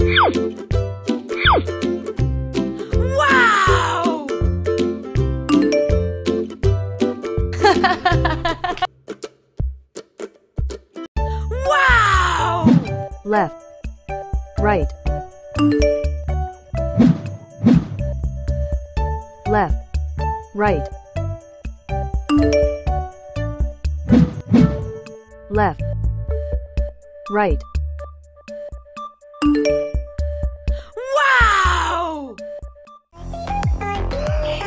Wow! wow! left, right, left, right, left, right,